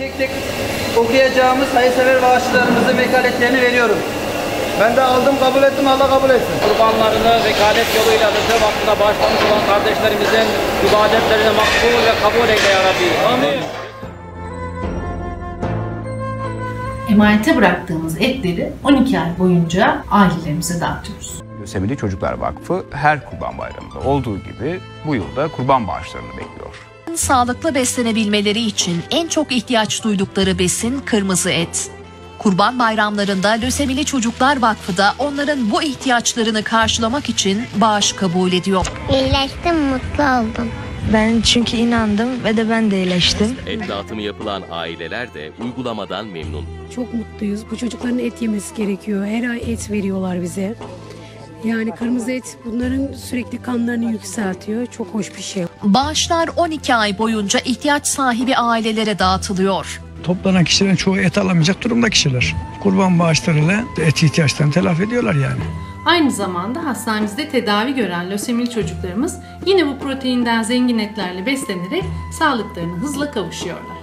tek tek okuyacağımız hayırsever bağışçılarımızın vekaletlerini veriyorum. Ben de aldım kabul ettim Allah kabul etsin. kurbanlarını vekalet yoluyla rızık hakkında bağışlamış olan kardeşlerimizin ibadetlerini makbul ve kabul eyle ya Rabbi. Amin. Emanete bıraktığımız etleri 12 ay boyunca ailelerimize dağıtıyoruz. Lösemili Çocuklar Vakfı her Kurban Bayramı'nda olduğu gibi bu yılda kurban bağışlarını bekliyor. Sağlıklı beslenebilmeleri için en çok ihtiyaç duydukları besin kırmızı et. Kurban bayramlarında Lösemili Çocuklar Vakfı da onların bu ihtiyaçlarını karşılamak için bağış kabul ediyor. İyileştim, mutlu oldum. Ben çünkü inandım ve de ben de iyileştim. Et dağıtımı yapılan aileler de uygulamadan memnun. Çok mutluyuz. Bu çocukların et yemesi gerekiyor. Her ay et veriyorlar bize. Yani kırmızı et bunların sürekli kanlarını yükseltiyor. Çok hoş bir şey. Bağışlar 12 ay boyunca ihtiyaç sahibi ailelere dağıtılıyor. Toplanan kişilerin çoğu et alamayacak durumda kişiler. Kurban bağışlarıyla et ihtiyaçlarını telafi ediyorlar yani. Aynı zamanda hastanemizde tedavi gören lösemili çocuklarımız yine bu proteinden zengin etlerle beslenerek sağlıklarına hızla kavuşuyorlar.